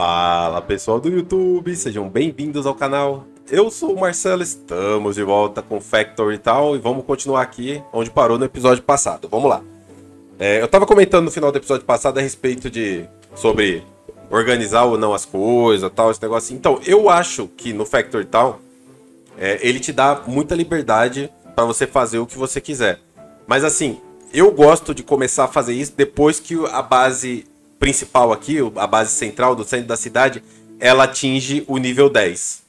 Fala pessoal do YouTube, sejam bem-vindos ao canal. Eu sou o Marcelo, estamos de volta com Factory tal e vamos continuar aqui onde parou no episódio passado. Vamos lá. É, eu tava comentando no final do episódio passado a respeito de sobre organizar ou não as coisas, tal, esse negócio. Então, eu acho que no Factory tal é, ele te dá muita liberdade para você fazer o que você quiser. Mas assim, eu gosto de começar a fazer isso depois que a base principal aqui, a base central do centro da cidade, ela atinge o nível 10.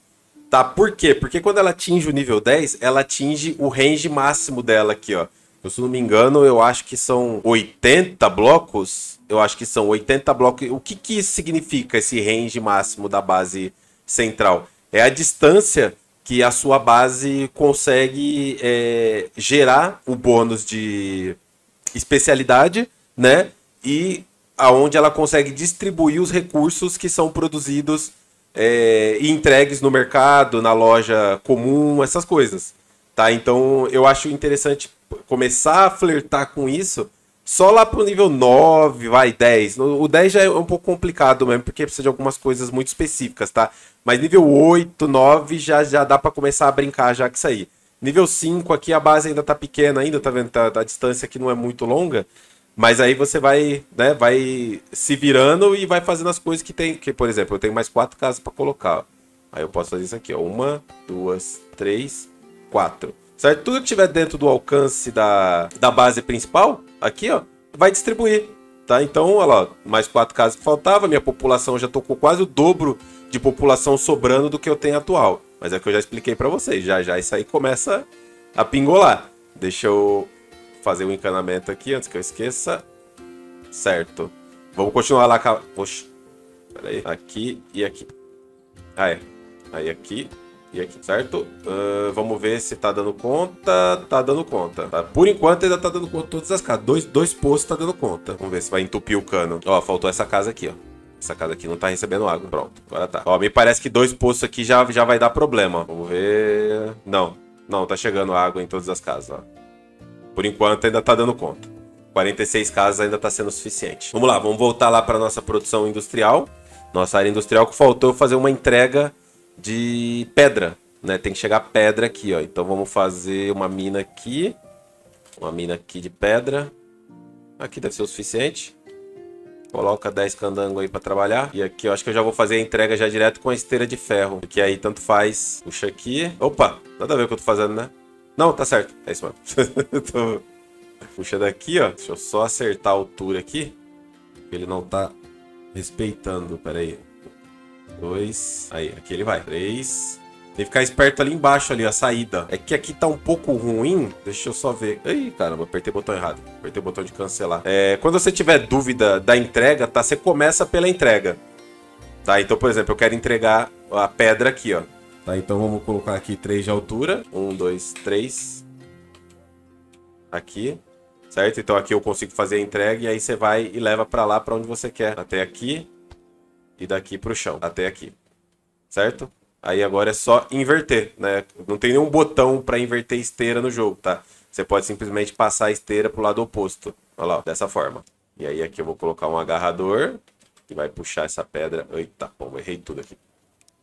Tá? Por quê? Porque quando ela atinge o nível 10, ela atinge o range máximo dela aqui, ó. Eu, se não me engano, eu acho que são 80 blocos. Eu acho que são 80 blocos. O que, que significa, esse range máximo da base central? É a distância que a sua base consegue é, gerar o bônus de especialidade, né? E aonde ela consegue distribuir os recursos que são produzidos é, e entregues no mercado, na loja comum, essas coisas. Tá? Então eu acho interessante começar a flertar com isso só lá pro nível 9, vai, 10. O 10 já é um pouco complicado mesmo, porque precisa de algumas coisas muito específicas, tá? Mas nível 8, 9 já, já dá para começar a brincar já com isso aí. Nível 5 aqui a base ainda tá pequena ainda, tá vendo? Tá, a distância aqui não é muito longa. Mas aí você vai, né, vai se virando e vai fazendo as coisas que tem. Que, por exemplo, eu tenho mais quatro casas para colocar. Aí eu posso fazer isso aqui, ó. Uma, duas, três, quatro. Certo? Tudo que tiver dentro do alcance da, da base principal, aqui, ó, vai distribuir. Tá? Então, olha lá, mais quatro casas que faltava. Minha população já tocou quase o dobro de população sobrando do que eu tenho atual. Mas é que eu já expliquei para vocês. Já já isso aí começa a pingolar. Deixa eu fazer o encanamento aqui antes que eu esqueça. Certo. Vamos continuar lá com a... Poxa. Pera aí. Aqui e aqui. Ah, é. Aí aqui e aqui, certo? Uh, vamos ver se tá dando conta. Tá dando conta. Tá? Por enquanto ainda tá dando conta todas as casas. Dois, dois postos tá dando conta. Vamos ver se vai entupir o cano. Ó, faltou essa casa aqui, ó. Essa casa aqui não tá recebendo água. Pronto, agora tá. Ó, me parece que dois poços aqui já, já vai dar problema. Vamos ver... Não, não, tá chegando água em todas as casas, ó. Por enquanto ainda tá dando conta. 46 casas ainda tá sendo suficiente. Vamos lá, vamos voltar lá para nossa produção industrial. Nossa área industrial que faltou fazer uma entrega de pedra, né? Tem que chegar pedra aqui, ó. Então vamos fazer uma mina aqui. Uma mina aqui de pedra. Aqui deve ser o suficiente. Coloca 10 candango aí para trabalhar. E aqui eu acho que eu já vou fazer a entrega já direto com a esteira de ferro. Porque aí tanto faz. Puxa aqui. Opa, nada a ver com o que eu tô fazendo, né? Não, tá certo. É isso mesmo. tô... Puxa daqui, ó. Deixa eu só acertar a altura aqui. Ele não tá respeitando. Pera aí. Dois. Aí, aqui ele vai. Três. Tem que ficar esperto ali embaixo, ali, a saída. É que aqui tá um pouco ruim. Deixa eu só ver. Ih, caramba, apertei o botão errado. Apertei o botão de cancelar. É, quando você tiver dúvida da entrega, tá? Você começa pela entrega. Tá? Então, por exemplo, eu quero entregar a pedra aqui, ó. Tá? Então vamos colocar aqui 3 de altura. 1, 2, 3. Aqui. Certo? Então aqui eu consigo fazer a entrega e aí você vai e leva para lá para onde você quer. Até aqui. E daqui pro chão. Até aqui. Certo? Aí agora é só inverter, né? Não tem nenhum botão para inverter esteira no jogo, tá? Você pode simplesmente passar a esteira pro lado oposto. Olha lá, dessa forma. E aí aqui eu vou colocar um agarrador que vai puxar essa pedra. Eita, bom, errei tudo aqui.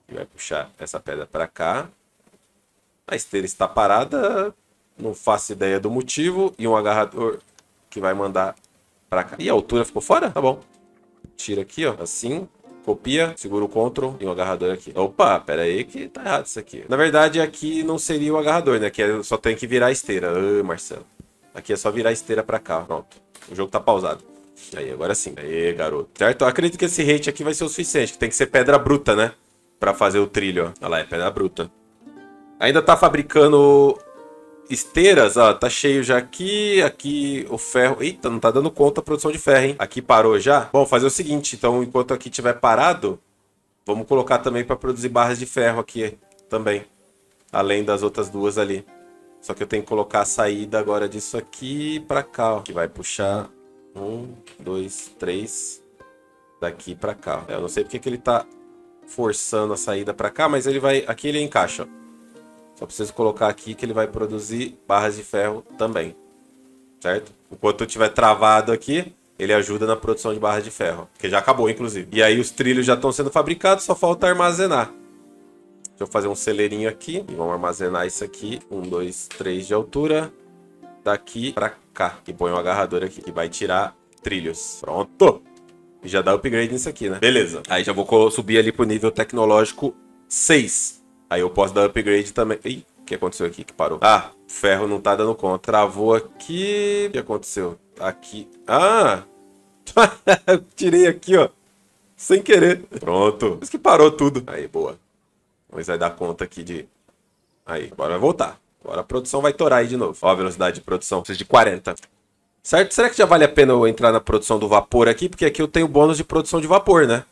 E vai puxar essa pedra para cá. A esteira está parada, não faço ideia do motivo. E um agarrador que vai mandar para cá. E a altura ficou fora? Tá bom. Tira aqui, ó, assim. Copia, segura o Ctrl e um agarrador aqui. Opa, pera aí que tá errado isso aqui. Na verdade, aqui não seria o agarrador, né? Que é, só tem que virar a esteira. Ah, Marcelo. Aqui é só virar a esteira pra cá. Pronto. O jogo tá pausado. Aí, agora sim. Aí, garoto. Certo? Eu acredito que esse rate aqui vai ser o suficiente. Que tem que ser pedra bruta, né? Pra fazer o trilho, ó. Olha lá, é pedra bruta. Ainda tá fabricando esteiras, ó, tá cheio já aqui, aqui o ferro, eita, não tá dando conta a produção de ferro, hein? Aqui parou já. Bom, fazer o seguinte, então, enquanto aqui tiver parado, vamos colocar também para produzir barras de ferro aqui também, além das outras duas ali. Só que eu tenho que colocar a saída agora disso aqui para cá, ó, que vai puxar um, dois, três, daqui para cá. Eu não sei porque que ele tá forçando a saída para cá, mas ele vai, aqui ele encaixa. Só preciso colocar aqui que ele vai produzir barras de ferro também. Certo? Enquanto eu estiver travado aqui, ele ajuda na produção de barras de ferro, que já acabou, inclusive. E aí os trilhos já estão sendo fabricados, só falta armazenar. Deixa eu fazer um celeirinho aqui e vamos armazenar isso aqui. Um, dois, três de altura. Daqui pra cá. E põe um agarrador aqui, que vai tirar trilhos. Pronto! Já dá upgrade nisso aqui, né? Beleza. Aí já vou subir ali pro nível tecnológico 6. Aí eu posso dar upgrade também. Ih, o que aconteceu aqui que parou? Ah, o ferro não tá dando conta. Travou aqui. O que aconteceu? Aqui. Ah! Tirei aqui, ó. Sem querer. Pronto. Isso que parou tudo. Aí, boa. Mas vai dar conta aqui de... Aí, vai voltar. Agora a produção vai torar aí de novo. Ó a velocidade de produção. Precisa de 40. Certo? Será que já vale a pena eu entrar na produção do vapor aqui? Porque aqui eu tenho bônus de produção de vapor, né?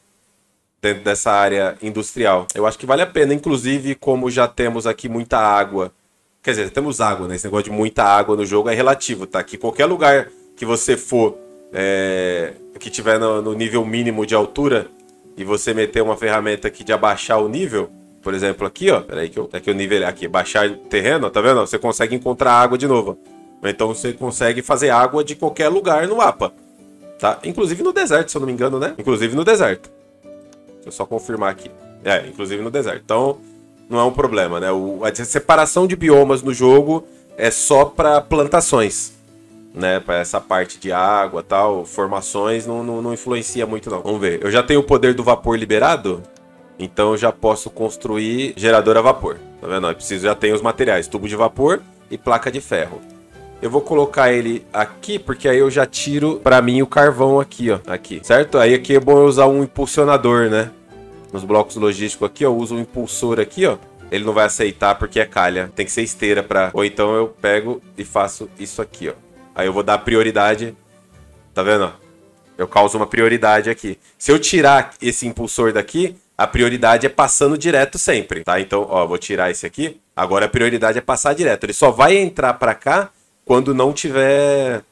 Dentro dessa área industrial. Eu acho que vale a pena. Inclusive, como já temos aqui muita água... Quer dizer, temos água, né? Esse negócio de muita água no jogo é relativo, tá? Que qualquer lugar que você for é, que tiver no, no, nível mínimo de altura e você meter uma ferramenta aqui de abaixar o nível, por exemplo, aqui, ó, peraí que eu, aqui o nível aqui, baixar o terreno, tá vendo? Você consegue encontrar água de novo. Então você consegue fazer água de qualquer lugar no mapa, tá? Inclusive no deserto, se eu não me engano, né? Inclusive no deserto. Deixa eu só confirmar aqui. É, inclusive no deserto. Então, não é um problema, né? O, a separação de biomas no jogo é só para plantações né, para essa parte de água tal, formações, não, não, não, influencia muito não. Vamos ver. Eu já tenho o poder do vapor liberado, então eu já posso construir gerador a vapor. Tá vendo? Eu preciso, já tenho os materiais, tubo de vapor e placa de ferro. Eu vou colocar ele aqui, porque aí eu já tiro para mim o carvão aqui, ó. Aqui, certo? Aí aqui é bom eu usar um impulsionador, né? Nos blocos logísticos aqui, eu uso um impulsor aqui, ó. Ele não vai aceitar porque é calha. Tem que ser esteira para. Ou então eu pego e faço isso aqui, ó. Aí eu vou dar prioridade. Tá vendo? Eu causo uma prioridade aqui. Se eu tirar esse impulsor daqui, a prioridade é passando direto sempre, tá? Então, ó, vou tirar esse aqui. Agora a prioridade é passar direto. Ele só vai entrar para cá quando não tiver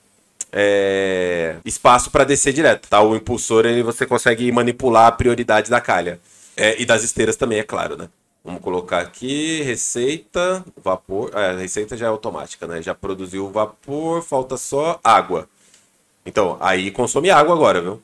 é, espaço para descer direto, tá? O impulsor ele, você consegue manipular a prioridade da calha. É, e das esteiras também, é claro, né? Vamos colocar aqui, receita, vapor. É, a receita já é automática, né? Já produziu vapor, falta só água. Então, aí consome água agora, viu?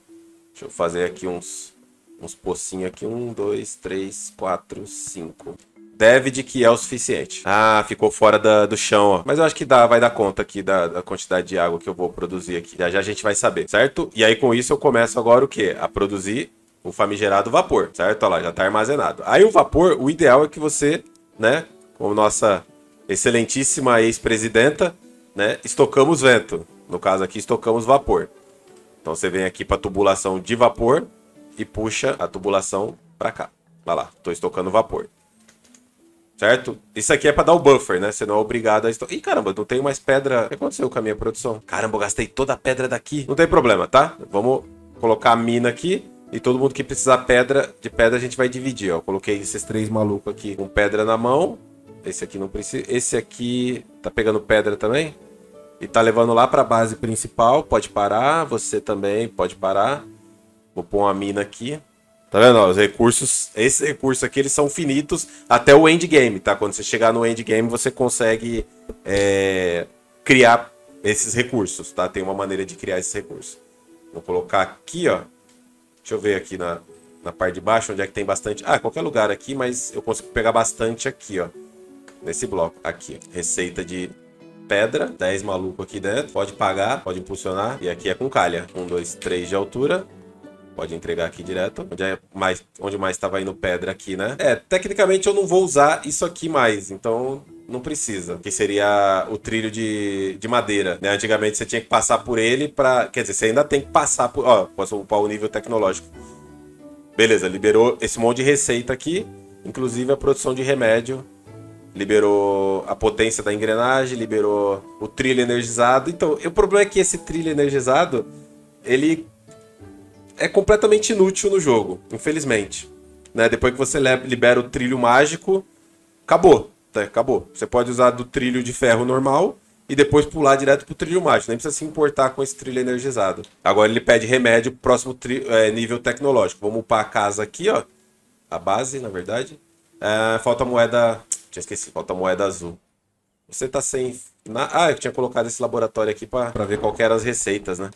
Deixa eu fazer aqui uns, uns pocinhos aqui. Um, dois, três, quatro, cinco. Deve de que é o suficiente. Ah, ficou fora da, do chão, ó. Mas eu acho que dá, vai dar conta aqui da, da, quantidade de água que eu vou produzir aqui. Já já a gente vai saber, certo? E aí com isso eu começo agora o quê? A produzir o famigerado vapor, certo? Olha lá, já está armazenado. Aí o vapor, o ideal é que você, né, como nossa excelentíssima ex-presidenta, né, estocamos vento. No caso aqui, estocamos vapor. Então você vem aqui para tubulação de vapor e puxa a tubulação para cá. Vai lá, estou estocando vapor. Certo? Isso aqui é para dar o buffer, né? Você não é obrigado a. Ih, caramba, não tenho mais pedra. O que aconteceu com a minha produção? Caramba, eu gastei toda a pedra daqui. Não tem problema, tá? Vamos colocar a mina aqui. E todo mundo que precisar pedra, de pedra a gente vai dividir, ó. Coloquei esses três malucos aqui com pedra na mão. Esse aqui não precisa. Esse aqui tá pegando pedra também. E tá levando lá pra base principal. Pode parar. Você também pode parar. Vou pôr uma mina aqui. Tá vendo? Os recursos, esses recursos aqui, eles são finitos até o endgame, tá? Quando você chegar no endgame, você consegue é, criar esses recursos, tá? Tem uma maneira de criar esses recursos. Vou colocar aqui, ó. Deixa eu ver aqui na, na parte de baixo onde é que tem bastante. Ah, qualquer lugar aqui, mas eu consigo pegar bastante aqui, ó. Nesse bloco. Aqui, receita de pedra. 10 maluco aqui dentro. Pode pagar, pode impulsionar. E aqui é com calha. 1, 2, 3 de altura. Pode entregar aqui direto. Onde, é mais, onde mais estava indo pedra aqui, né? É, tecnicamente eu não vou usar isso aqui mais. Então não precisa. Que seria o trilho de, de madeira. Né? Antigamente você tinha que passar por ele para. Quer dizer, você ainda tem que passar por. Ó, posso upar o nível tecnológico. Beleza, liberou esse monte de receita aqui. Inclusive a produção de remédio. Liberou a potência da engrenagem, liberou o trilho energizado. Então, o problema é que esse trilho energizado, ele é completamente inútil no jogo, infelizmente. Né? Depois que você libera o trilho mágico, acabou. Tá, acabou. Você pode usar do trilho de ferro normal e depois pular direto pro trilho mágico. Nem precisa se importar com esse trilho energizado. Agora ele pede remédio pro próximo é, nível tecnológico. Vamos upar a casa aqui, ó. A base, na verdade. É, falta moeda. Tinha esquecido, falta moeda azul. Você tá sem. Ah, eu tinha colocado esse laboratório aqui para ver qual eram as receitas, né?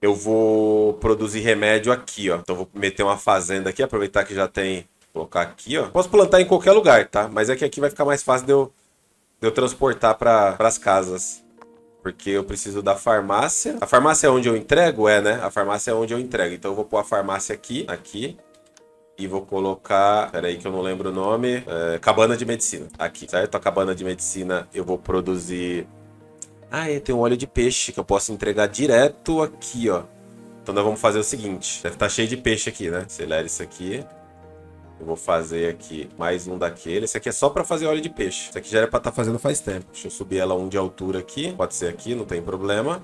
Eu vou produzir remédio aqui, ó. Então vou meter uma fazenda aqui, aproveitar que já tem, colocar aqui, ó. Posso plantar em qualquer lugar, tá? Mas é que aqui vai ficar mais fácil de eu, de eu transportar para as casas. Porque eu preciso da farmácia. A farmácia é onde eu entrego? É, né? A farmácia é onde eu entrego. Então eu vou pôr a farmácia aqui, aqui. E vou colocar, peraí que eu não lembro o nome, é, cabana de medicina, aqui, certo? A cabana de medicina eu vou produzir ah, é, tem um óleo de peixe que eu posso entregar direto aqui, ó. Então nós vamos fazer o seguinte. Deve estar tá cheio de peixe aqui, né? Acelera isso aqui. Eu vou fazer aqui mais um daquele. Esse aqui é só para fazer óleo de peixe. Isso aqui já era para estar tá fazendo faz tempo. Deixa eu subir ela um de altura aqui. Pode ser aqui, não tem problema.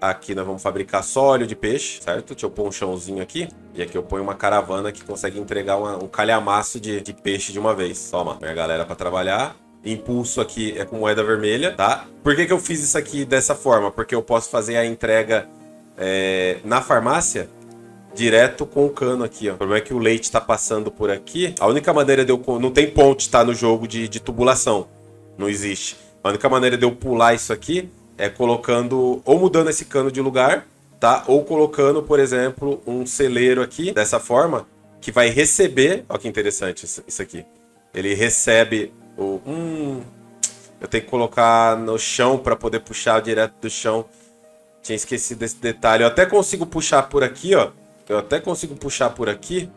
Aqui nós vamos fabricar só óleo de peixe, certo? Deixa eu pôr um chãozinho aqui. E aqui eu ponho uma caravana que consegue entregar uma, um calhamaço de, de peixe de uma vez. Toma, minha galera para trabalhar impulso aqui é com moeda vermelha, tá? Por que, que eu fiz isso aqui dessa forma? Porque eu posso fazer a entrega é, na farmácia direto com o cano aqui, ó. O problema é que o leite tá passando por aqui. A única maneira de eu... Não tem ponte, tá? No jogo de, de tubulação. Não existe. A única maneira de eu pular isso aqui é colocando... Ou mudando esse cano de lugar, tá? Ou colocando, por exemplo, um celeiro aqui, dessa forma, que vai receber... Olha que interessante isso aqui. Ele recebe o, hum, eu tenho que colocar no chão para poder puxar direto do chão. Tinha esquecido desse detalhe. Eu até consigo puxar por aqui, ó. Eu até consigo puxar por aqui.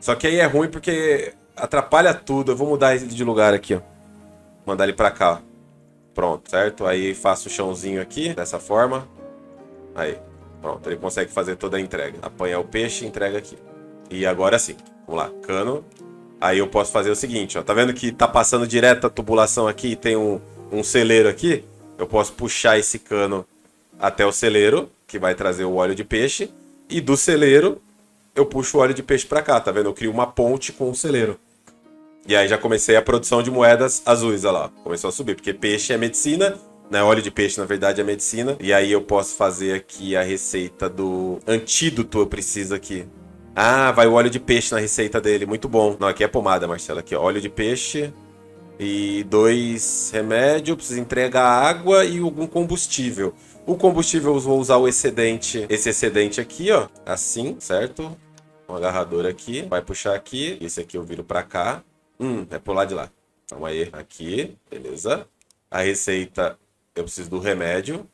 Só que aí é ruim porque atrapalha tudo. Eu vou mudar ele de lugar aqui, ó. Mandar ele para cá, ó. Pronto, certo? Aí faço o chãozinho aqui, dessa forma. Aí, pronto. Ele consegue fazer toda a entrega. Apanhar o peixe entrega aqui. E agora sim. Vamos lá. Cano. Aí eu posso fazer o seguinte, ó. Tá vendo que tá passando direto a tubulação aqui e tem um, um celeiro aqui? Eu posso puxar esse cano até o celeiro, que vai trazer o óleo de peixe. E do celeiro, eu puxo o óleo de peixe para cá, tá vendo? Eu crio uma ponte com o celeiro. E aí já comecei a produção de moedas azuis, olha lá. Começou a subir, porque peixe é medicina, né? Óleo de peixe, na verdade, é medicina. E aí eu posso fazer aqui a receita do antídoto, eu preciso aqui. Ah, vai o óleo de peixe na receita dele. Muito bom. Não, aqui é pomada, Marcelo. Aqui, ó, óleo de peixe e dois remédios. Precisa entregar água e algum combustível. O combustível eu vou usar o excedente, esse excedente aqui, ó. Assim, certo? Um agarrador aqui. Vai puxar aqui. Esse aqui eu viro pra cá. Hum, é pular de lá. Calma aí. Aqui, beleza. A receita, eu preciso do remédio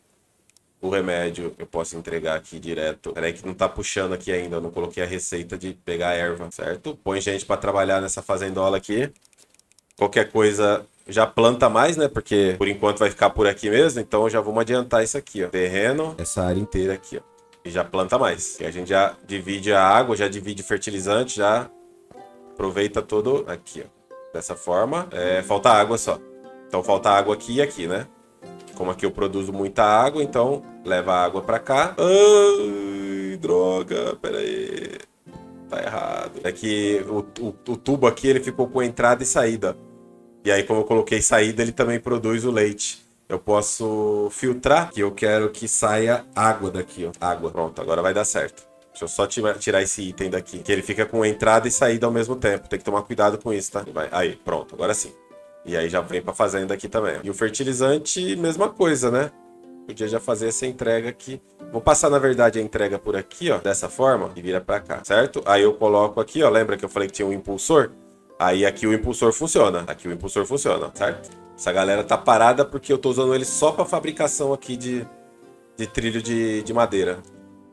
o remédio eu posso entregar aqui direto. Peraí que não tá puxando aqui ainda, eu não coloquei a receita de pegar a erva, certo? Põe gente para trabalhar nessa fazendola aqui. Qualquer coisa já planta mais, né? Porque por enquanto vai ficar por aqui mesmo, então já vamos adiantar isso aqui, ó. Terreno, essa área inteira aqui, ó. E já planta mais. E a gente já divide a água, já divide fertilizante, já aproveita todo aqui, ó. Dessa forma. É, falta água só. Então falta água aqui e aqui, né? Como aqui eu produzo muita água, então leva a água para cá. Ai, droga, pera aí. Tá errado. É que o, o, o tubo aqui ele ficou com entrada e saída. E aí, como eu coloquei saída, ele também produz o leite. Eu posso filtrar, que eu quero que saia água daqui, ó. Água. Pronto, agora vai dar certo. Deixa eu só tirar esse item daqui. Que ele fica com entrada e saída ao mesmo tempo. Tem que tomar cuidado com isso, tá? Aí, pronto, agora sim. E aí já vem pra fazenda aqui também. E o fertilizante, mesma coisa, né? Podia já fazer essa entrega aqui. Vou passar, na verdade, a entrega por aqui, ó, dessa forma, e vira pra cá, certo? Aí eu coloco aqui, ó, lembra que eu falei que tinha um impulsor? Aí aqui o impulsor funciona, aqui o impulsor funciona, certo? Essa galera tá parada porque eu tô usando ele só pra fabricação aqui de, de trilho de, de madeira.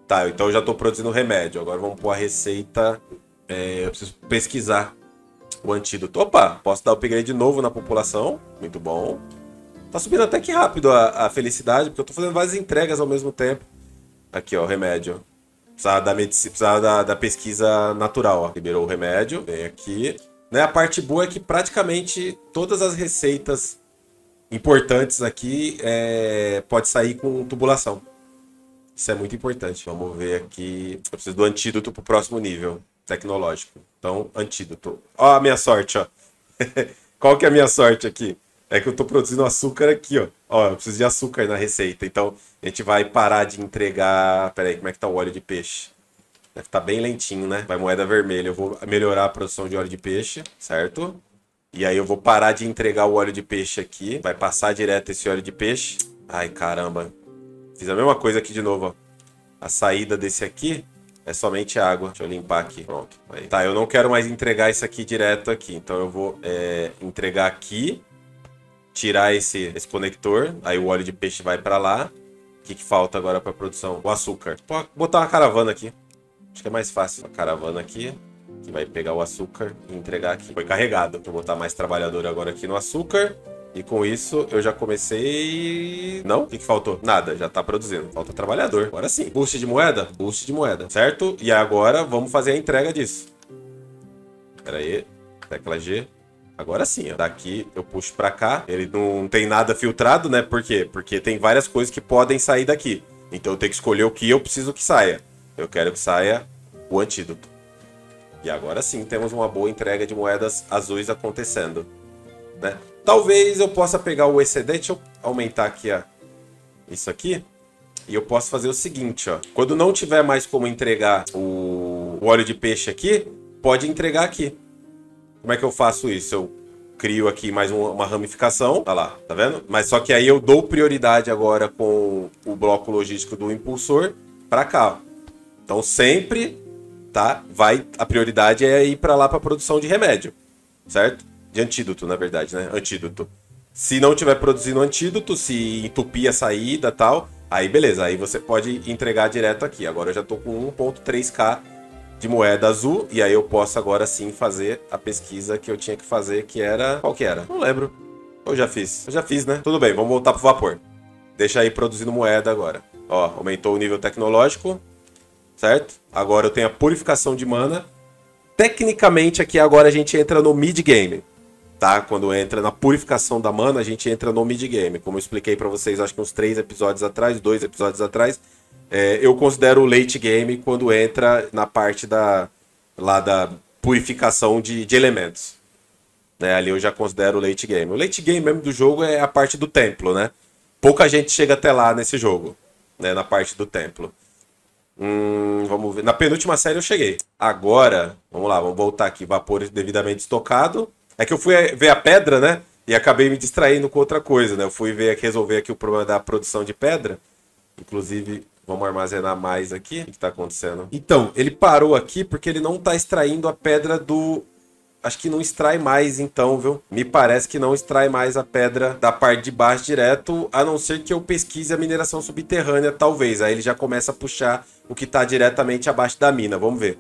Tá, então eu já tô produzindo remédio. Agora vamos pôr a receita. É, eu preciso pesquisar o antídoto. Opa, posso dar upgrade de novo na população. Muito bom. Tá subindo até que rápido a, a felicidade, porque eu tô fazendo várias entregas ao mesmo tempo. Aqui, ó, remédio. Precisava da, medicina, precisava da, da pesquisa natural, ó. Liberou o remédio, vem aqui. Né, a parte boa é que praticamente todas as receitas importantes aqui é, pode sair com tubulação. Isso é muito importante. Vamos ver aqui. Eu preciso do antídoto pro próximo nível tecnológico. Então, antídoto. Ó a minha sorte, ó. Qual que é a minha sorte aqui? É que eu tô produzindo açúcar aqui, ó. Ó, eu preciso de açúcar na receita. Então, a gente vai parar de entregar... Pera aí, como é que tá o óleo de peixe? Deve tá bem lentinho, né? Vai moeda vermelha. Eu vou melhorar a produção de óleo de peixe, certo? E aí eu vou parar de entregar o óleo de peixe aqui. Vai passar direto esse óleo de peixe. Ai, caramba. Fiz a mesma coisa aqui de novo, ó. a saída desse aqui é somente água. Deixa eu limpar aqui. Pronto. Aí. Tá, eu não quero mais entregar isso aqui direto aqui. Então eu vou é, entregar aqui. Tirar esse, esse conector. Aí o óleo de peixe vai para lá. O que, que falta agora para produção? O açúcar. Vou botar uma caravana aqui. Acho que é mais fácil. Uma caravana aqui. Que vai pegar o açúcar e entregar aqui. Foi carregado. Vou botar mais trabalhador agora aqui no açúcar. E com isso eu já comecei. Não? O que, que, faltou? Nada, já tá produzindo. Falta trabalhador. Agora sim. Boost de moeda? Boost de moeda. Certo? E agora vamos fazer a entrega disso. Pera aí. Tecla G. Agora sim, ó. Daqui eu puxo pra cá. Ele não tem nada filtrado, né? Por quê? Porque tem várias coisas que podem sair daqui. Então eu tenho que escolher o que eu preciso que saia. Eu quero que saia o antídoto. E agora sim temos uma boa entrega de moedas azuis acontecendo. Né? Talvez eu possa pegar o excedente, eu aumentar aqui ó, isso aqui. E eu posso fazer o seguinte, ó. Quando não tiver mais como entregar o, o óleo de peixe aqui, pode entregar aqui. Como é que eu faço isso? Eu crio aqui mais uma, uma ramificação, tá lá, tá vendo? Mas só que aí eu dou prioridade agora com o bloco logístico do impulsor para cá. Então sempre, tá? Vai a prioridade é ir para lá para produção de remédio, certo? De antídoto, na verdade, né? Antídoto. Se não tiver produzindo antídoto, se entupir a saída tal, aí beleza, aí você pode entregar direto aqui. Agora eu já tô com 1.3k de moeda azul e aí eu posso agora sim fazer a pesquisa que eu tinha que fazer, que era... Qual que era? Não lembro. Eu já fiz. Eu já fiz, né? Tudo bem, vamos voltar pro vapor. Deixa aí produzindo moeda agora. Ó, aumentou o nível tecnológico, certo? Agora eu tenho a purificação de mana. Tecnicamente aqui agora a gente entra no mid-game tá? Quando entra na purificação da mana, a gente entra no mid-game. Como eu expliquei para vocês, acho que uns três episódios atrás, dois episódios atrás, é, eu considero o late game quando entra na parte da, lá da purificação de, de elementos. Né, ali eu já considero o late game. O late game mesmo do jogo é a parte do templo, né? Pouca gente chega até lá nesse jogo, né? Na parte do templo. Hum, vamos ver. Na penúltima série eu cheguei. Agora, vamos lá, vamos voltar aqui. Vapor devidamente estocado. É que eu fui ver a pedra, né? E acabei me distraindo com outra coisa, né? Eu fui ver resolver aqui o problema da produção de pedra. Inclusive, vamos armazenar mais aqui. O que está acontecendo? Então, ele parou aqui porque ele não está extraindo a pedra do. Acho que não extrai mais, então, viu? Me parece que não extrai mais a pedra da parte de baixo direto, a não ser que eu pesquise a mineração subterrânea, talvez. Aí ele já começa a puxar o que está diretamente abaixo da mina. Vamos ver.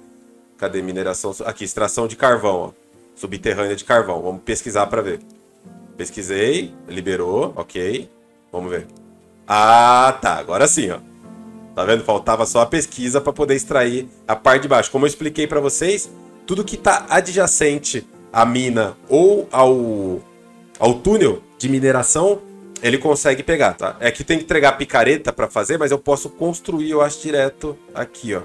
Cadê mineração? Aqui, extração de carvão, ó subterrânea de carvão. Vamos pesquisar para ver. Pesquisei, liberou, ok. Vamos ver. Ah, tá. Agora sim, ó. Tá vendo? Faltava só a pesquisa para poder extrair a parte de baixo. Como eu expliquei para vocês, tudo que está adjacente à mina ou ao, ao túnel de mineração, ele consegue pegar, tá? É que tem que entregar picareta para fazer, mas eu posso construir, eu acho, direto aqui, ó.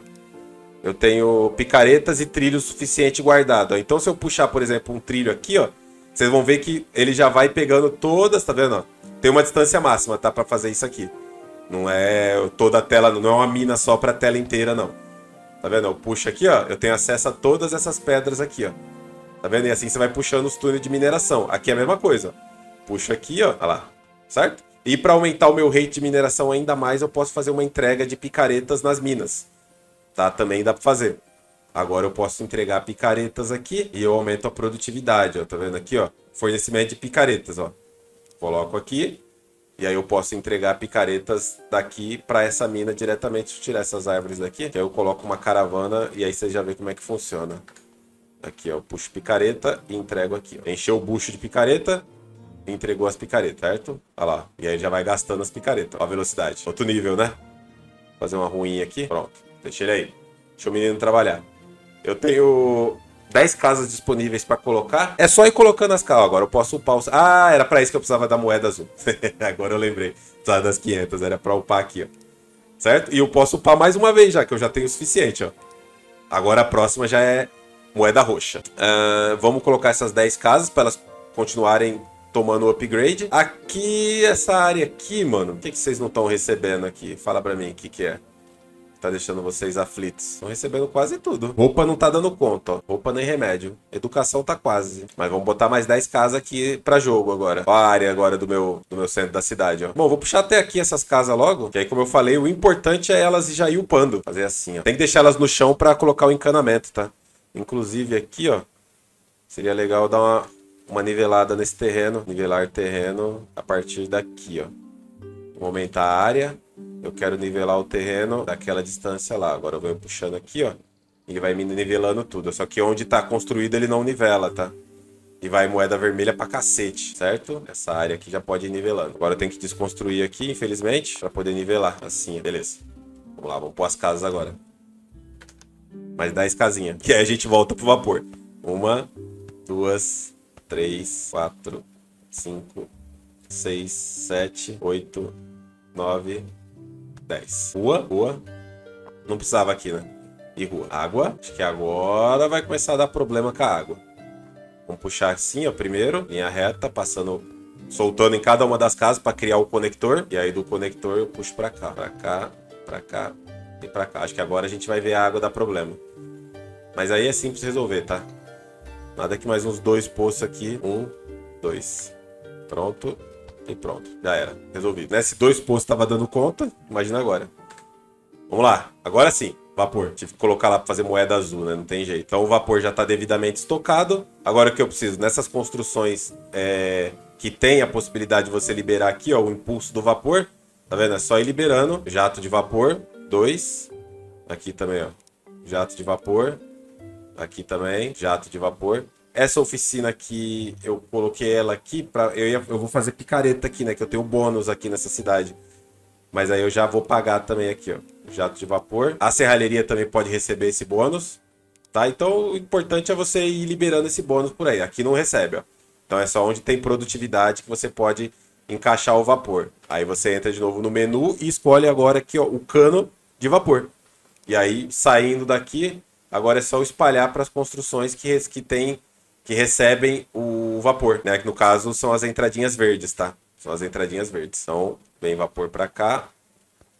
Eu tenho picaretas e trilho suficiente guardado. Então, se eu puxar, por exemplo, um trilho aqui, ó, vocês vão ver que ele já vai pegando todas, tá vendo? Tem uma distância máxima, tá? Pra fazer isso aqui. Não é toda a tela, não é uma mina só pra tela inteira, não. Tá vendo? Eu puxo aqui, ó, eu tenho acesso a todas essas pedras aqui, ó. Tá vendo? E assim você vai puxando os túneis de mineração. Aqui é a mesma coisa. Puxo aqui, ó, olha lá. Certo? E para aumentar o meu rate de mineração ainda mais, eu posso fazer uma entrega de picaretas nas minas tá? Também dá para fazer. Agora eu posso entregar picaretas aqui e eu aumento a produtividade, ó. Tá vendo aqui, ó? Fornecimento de picaretas, ó. Coloco aqui e aí eu posso entregar picaretas daqui para essa mina diretamente. Deixa eu tirar essas árvores daqui. Que aí eu coloco uma caravana e aí você já vê como é que funciona. Aqui, ó. Eu puxo picareta e entrego aqui. Ó. Encheu o bucho de picareta entregou as picaretas, certo? Olha lá. E aí já vai gastando as picaretas. Ó a velocidade. Outro nível, né? Fazer uma ruim aqui. Pronto. Deixa ele aí. Deixa o menino trabalhar. Eu tenho 10 casas disponíveis para colocar. É só ir colocando as casas. Agora eu posso upar os... Ah, era para isso que eu precisava da moeda azul. Agora eu lembrei. Precisava das 500. Era para upar aqui, ó. Certo? E eu posso upar mais uma vez já, que eu já tenho o suficiente, ó. Agora a próxima já é moeda roxa. Uh, vamos colocar essas 10 casas para elas continuarem tomando o upgrade. Aqui, essa área aqui, mano. O que, que vocês não estão recebendo aqui? Fala pra mim o que, que é. Tá deixando vocês aflitos? Estão recebendo quase tudo. Roupa não tá dando conta, ó. Roupa nem remédio. Educação tá quase. Mas vamos botar mais 10 casas aqui pra jogo agora. Ó a área agora do meu, do meu centro da cidade, ó. Bom, vou puxar até aqui essas casas logo. Que aí, como eu falei, o importante é elas já ir upando. Fazer assim, ó. Tem que deixar elas no chão pra colocar o encanamento, tá? Inclusive aqui, ó. Seria legal dar uma, uma nivelada nesse terreno. Nivelar terreno a partir daqui, ó. Vou aumentar a área. Eu quero nivelar o terreno daquela distância lá. Agora eu venho puxando aqui, ó. Ele vai me nivelando tudo. Só que onde tá construído ele não nivela, tá? E vai moeda vermelha pra cacete, certo? Essa área aqui já pode ir nivelando. Agora eu tenho que desconstruir aqui, infelizmente, pra poder nivelar. Assim, beleza. Vamos lá, vamos pôr as casas agora. Mais 10 casinhas. Que aí a gente volta pro vapor. Uma, duas, três, quatro, cinco, seis, sete, oito, nove, dez. Rua, rua. Não precisava aqui, né? E rua. Água. Acho que agora vai começar a dar problema com a água. Vamos puxar assim, ó, primeiro. Linha reta, passando... Soltando em cada uma das casas para criar o conector. E aí do conector eu puxo para cá. Para cá, para cá e para cá. Acho que agora a gente vai ver a água dar problema. Mas aí é simples resolver, tá? Nada que mais uns dois poços aqui. Um, dois. Pronto. E pronto. Já era. Resolvido. Né? Se dois poços tava dando conta, imagina agora. Vamos lá. Agora sim. Vapor. Tive que colocar lá para fazer moeda azul, né? Não tem jeito. Então o vapor já está devidamente estocado. Agora o que eu preciso? Nessas construções é, que tem a possibilidade de você liberar aqui, ó, o impulso do vapor. Tá vendo? É só ir liberando. Jato de vapor. Dois. Aqui também, ó. Jato de vapor. Aqui também, jato de vapor. Essa oficina aqui, eu coloquei ela aqui para eu, ia, eu vou fazer picareta aqui, né? Que eu tenho bônus aqui nessa cidade. Mas aí eu já vou pagar também aqui, ó. Jato de vapor. A serralheria também pode receber esse bônus. Tá? Então o importante é você ir liberando esse bônus por aí. Aqui não recebe, ó. Então é só onde tem produtividade que você pode encaixar o vapor. Aí você entra de novo no menu e escolhe agora aqui, ó, o cano de vapor. E aí, saindo daqui, Agora é só espalhar para as construções que, que tem que recebem o vapor, né? Que no caso são as entradinhas verdes, tá? São as entradinhas verdes. Então, vem vapor para cá,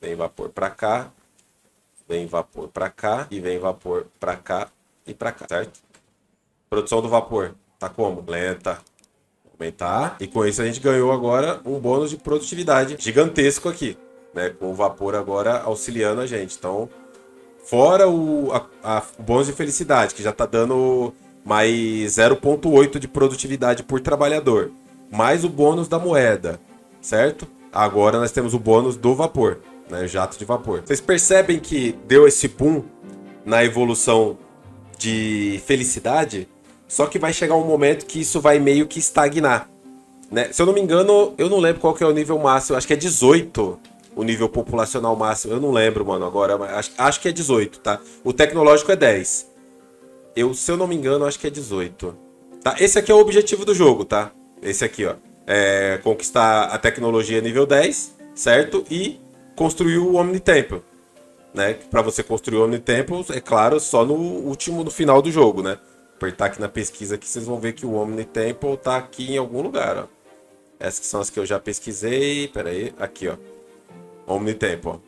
vem vapor para cá, vem vapor para cá e vem vapor para cá e para cá, certo? Produção do vapor tá como? Lenta. Aumentar. E com isso a gente ganhou agora um bônus de produtividade gigantesco aqui, né? Com o vapor agora auxiliando a gente. Então, Fora o, a, a, o bônus de felicidade, que já está dando mais 0,8 de produtividade por trabalhador. Mais o bônus da moeda, certo? Agora nós temos o bônus do vapor, né? Jato de vapor. Vocês percebem que deu esse boom na evolução de felicidade? Só que vai chegar um momento que isso vai meio que estagnar. Né? Se eu não me engano, eu não lembro qual que é o nível máximo, acho que é 18 o nível populacional máximo. Eu não lembro, mano, agora, mas acho, acho que é 18, tá? O tecnológico é 10. Eu, se eu não me engano, acho que é 18. Tá? Esse aqui é o objetivo do jogo, tá? Esse aqui, ó. É conquistar a tecnologia nível 10, certo? E construir o Omnitemple. Né? Para você construir o Omnitemple, é claro, só no último, no final do jogo, né? Apertar aqui na pesquisa aqui, vocês vão ver que o Omnitemple tá aqui em algum lugar, ó. Essas são as que eu já pesquisei. Pera aí, aqui, ó. Omnitempo, ó.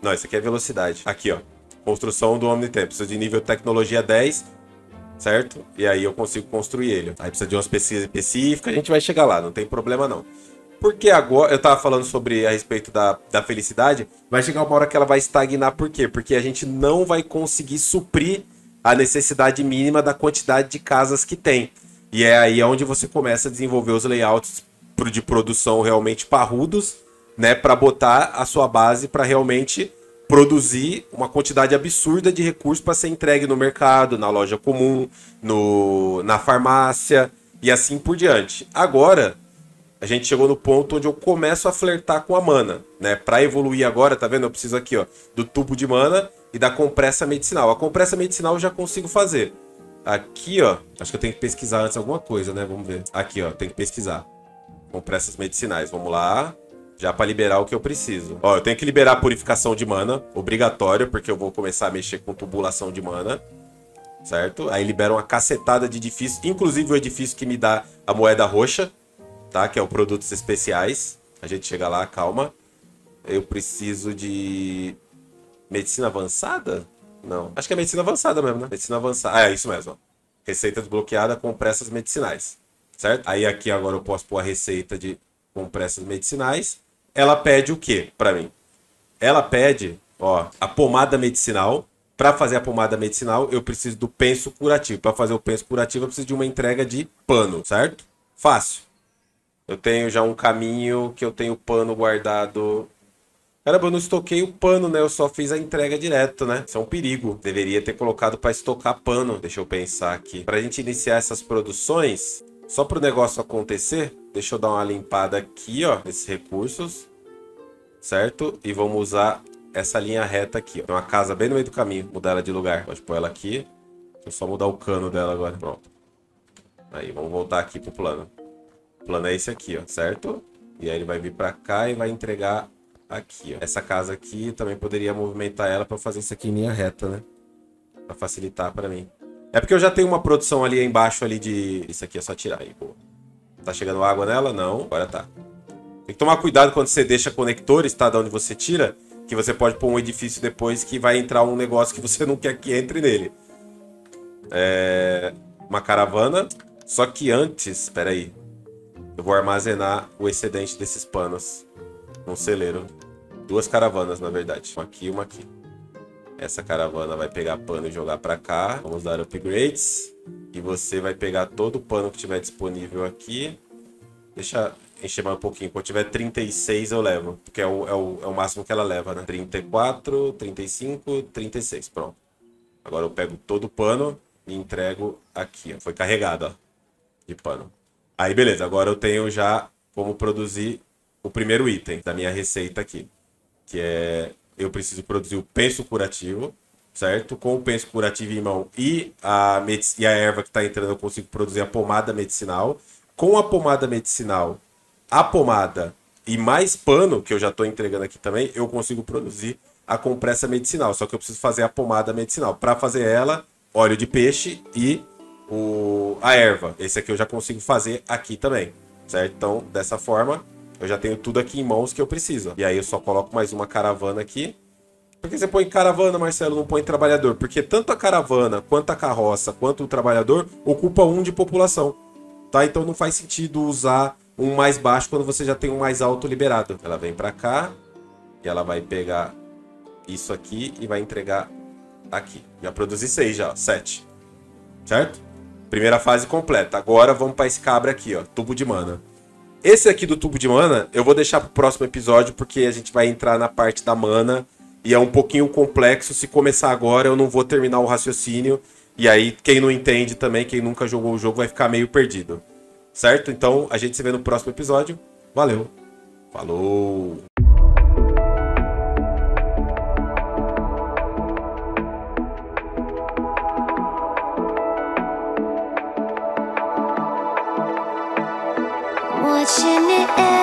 Não, isso aqui é velocidade. Aqui, ó. Construção do Omnitempo. Precisa de nível tecnologia 10, certo? E aí eu consigo construir ele. Aí precisa de umas pesquisas específicas, a gente vai chegar lá, não tem problema não. Porque agora, eu tava falando sobre a respeito da, da felicidade, vai chegar uma hora que ela vai estagnar, por quê? Porque a gente não vai conseguir suprir a necessidade mínima da quantidade de casas que tem. E é aí onde você começa a desenvolver os layouts de produção realmente parrudos, né, para botar a sua base para realmente produzir uma quantidade absurda de recursos para ser entregue no mercado, na loja comum, no, na farmácia e assim por diante. Agora, a gente chegou no ponto onde eu começo a flertar com a mana, né? Para evoluir agora, tá vendo? Eu preciso aqui, ó, do tubo de mana e da compressa medicinal. A compressa medicinal eu já consigo fazer. Aqui, ó, acho que eu tenho que pesquisar antes alguma coisa, né? Vamos ver. Aqui, ó, tem que pesquisar. Compressas medicinais. Vamos lá. Já para liberar o que eu preciso. Ó, eu tenho que liberar a purificação de mana. Obrigatório, porque eu vou começar a mexer com tubulação de mana. Certo? Aí libera uma cacetada de edifícios. Inclusive o edifício que me dá a moeda roxa. Tá? Que é o produtos especiais. A gente chega lá, calma. Eu preciso de... Medicina avançada? Não. Acho que é medicina avançada mesmo, né? Medicina avançada. Ah, é isso mesmo. Receita desbloqueada com pressas medicinais. Certo? Aí aqui agora eu posso pôr a receita de compressas medicinais. Ela pede o que para mim? Ela pede, ó, a pomada medicinal. Para fazer a pomada medicinal, eu preciso do penso curativo. Para fazer o penso curativo, eu preciso de uma entrega de pano, certo? Fácil. Eu tenho já um caminho que eu tenho pano guardado Caramba, eu não estoquei o pano, né? Eu só fiz a entrega direto, né? Isso é um perigo. Deveria ter colocado para estocar pano. Deixa eu pensar aqui. Pra gente iniciar essas produções, só para o negócio acontecer, deixa eu dar uma limpada aqui, ó, nesses recursos. Certo? E vamos usar essa linha reta aqui, ó. Tem uma casa bem no meio do caminho. Mudar ela de lugar. Pode pôr ela aqui. Eu só mudar o cano dela agora. Pronto. Aí, vamos voltar aqui pro plano. O plano é esse aqui, ó, certo? E aí ele vai vir para cá e vai entregar aqui, ó. Essa casa aqui também poderia movimentar ela para fazer isso aqui em linha reta, né? Para facilitar para mim. É porque eu já tenho uma produção ali embaixo ali de... Isso aqui é só tirar aí, pô. Tá chegando água nela? Não, agora tá. Tem que tomar cuidado quando você deixa conectores, tá? Da onde você tira, que você pode pôr um edifício depois que vai entrar um negócio que você não quer que entre nele. É... Uma caravana. Só que antes, aí. Eu vou armazenar o excedente desses panos num celeiro. Duas caravanas, na verdade. Uma aqui e uma aqui. Essa caravana vai pegar pano e jogar para cá. Vamos dar upgrades. E você vai pegar todo o pano que tiver disponível aqui. Deixa encher mais um pouquinho. Quando tiver 36 eu levo. Porque é o, é o, é o máximo que ela leva, né? 34, 35, 36. Pronto. Agora eu pego todo o pano e entrego aqui. Foi carregado, ó. De pano. Aí beleza. Agora eu tenho já como produzir o primeiro item da minha receita aqui que é eu preciso produzir o penso curativo, certo? Com o penso curativo em mão e a, e a erva que está entrando, eu consigo produzir a pomada medicinal. Com a pomada medicinal, a pomada e mais pano, que eu já estou entregando aqui também, eu consigo produzir a compressa medicinal. Só que eu preciso fazer a pomada medicinal. Para fazer ela, óleo de peixe e o, a erva. Esse aqui eu já consigo fazer aqui também, certo? Então, dessa forma, eu já tenho tudo aqui em mãos que eu preciso. E aí eu só coloco mais uma caravana aqui. Por que você põe caravana, Marcelo, não põe trabalhador? Porque tanto a caravana, quanto a carroça, quanto o trabalhador ocupa um de população. Tá? Então não faz sentido usar um mais baixo quando você já tem um mais alto liberado. Ela vem para cá e ela vai pegar isso aqui e vai entregar aqui. Já produzi seis já, sete. Certo? Primeira fase completa. Agora vamos para esse cabra aqui, ó, tubo de mana. Esse aqui do tubo de mana, eu vou deixar pro próximo episódio, porque a gente vai entrar na parte da mana. E é um pouquinho complexo. Se começar agora, eu não vou terminar o raciocínio. E aí, quem não entende também, quem nunca jogou o jogo, vai ficar meio perdido. Certo? Então, a gente se vê no próximo episódio. Valeu. Falou. watching it.